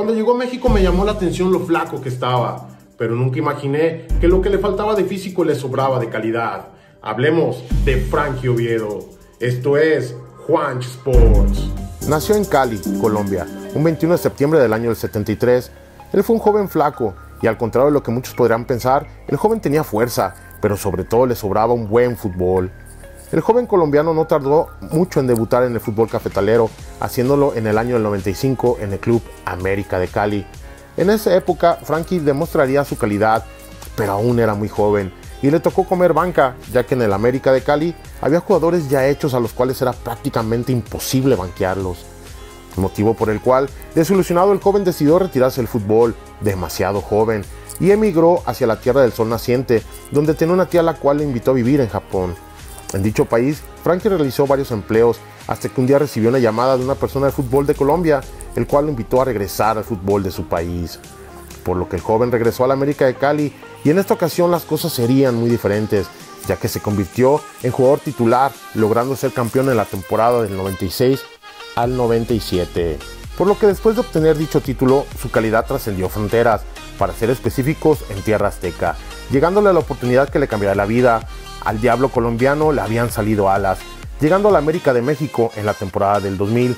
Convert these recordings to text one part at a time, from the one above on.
Cuando llegó a México me llamó la atención lo flaco que estaba, pero nunca imaginé que lo que le faltaba de físico le sobraba de calidad. Hablemos de Frankie Oviedo. Esto es Juan Sports. Nació en Cali, Colombia, un 21 de septiembre del año del 73. Él fue un joven flaco y al contrario de lo que muchos podrían pensar, el joven tenía fuerza, pero sobre todo le sobraba un buen fútbol. El joven colombiano no tardó mucho en debutar en el fútbol cafetalero, haciéndolo en el año del 95 en el Club América de Cali. En esa época, Frankie demostraría su calidad, pero aún era muy joven y le tocó comer banca, ya que en el América de Cali había jugadores ya hechos a los cuales era prácticamente imposible banquearlos. Motivo por el cual, desilusionado, el joven decidió retirarse del fútbol, demasiado joven, y emigró hacia la Tierra del Sol naciente, donde tenía una tía a la cual le invitó a vivir en Japón. En dicho país, Frankie realizó varios empleos hasta que un día recibió una llamada de una persona de fútbol de Colombia, el cual lo invitó a regresar al fútbol de su país. Por lo que el joven regresó a la América de Cali y en esta ocasión las cosas serían muy diferentes, ya que se convirtió en jugador titular, logrando ser campeón en la temporada del 96 al 97. Por lo que después de obtener dicho título, su calidad trascendió fronteras, para ser específicos en tierra azteca, llegándole a la oportunidad que le cambiará la vida, al Diablo colombiano le habían salido alas, llegando a la América de México en la temporada del 2000.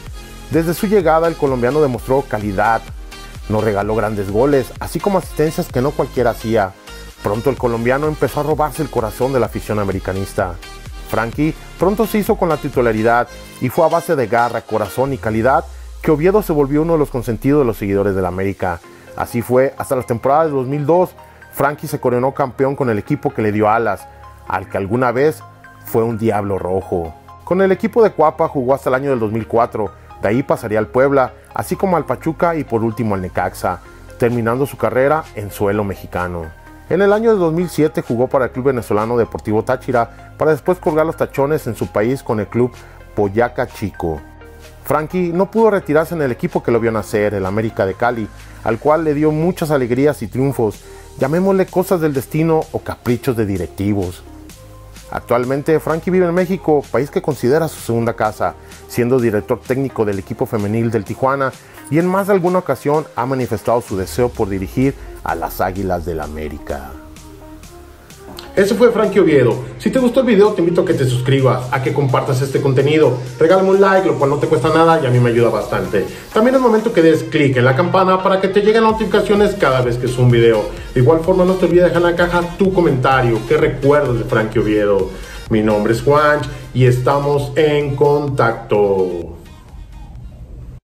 Desde su llegada el colombiano demostró calidad, nos regaló grandes goles, así como asistencias que no cualquiera hacía. Pronto el colombiano empezó a robarse el corazón de la afición americanista. Frankie pronto se hizo con la titularidad y fue a base de garra, corazón y calidad que Oviedo se volvió uno de los consentidos de los seguidores de la América. Así fue hasta la temporada de 2002. Frankie se coronó campeón con el equipo que le dio alas, al que alguna vez fue un diablo rojo. Con el equipo de Cuapa jugó hasta el año del 2004, de ahí pasaría al Puebla, así como al Pachuca y por último al Necaxa, terminando su carrera en suelo mexicano. En el año de 2007 jugó para el club venezolano Deportivo Táchira, para después colgar los tachones en su país con el club Boyaca Chico. Frankie no pudo retirarse en el equipo que lo vio nacer, el América de Cali, al cual le dio muchas alegrías y triunfos, llamémosle cosas del destino o caprichos de directivos. Actualmente Frankie vive en México, país que considera su segunda casa, siendo director técnico del equipo femenil del Tijuana y en más de alguna ocasión ha manifestado su deseo por dirigir a las Águilas del América. Ese fue Frankie Oviedo. Si te gustó el video, te invito a que te suscribas, a que compartas este contenido. Regálame un like, lo cual no te cuesta nada y a mí me ayuda bastante. También es momento que des clic en la campana para que te lleguen notificaciones cada vez que subo un video. De igual forma, no te olvides dejar en la caja tu comentario, qué recuerdas de Frankie Oviedo. Mi nombre es Juan y estamos en contacto.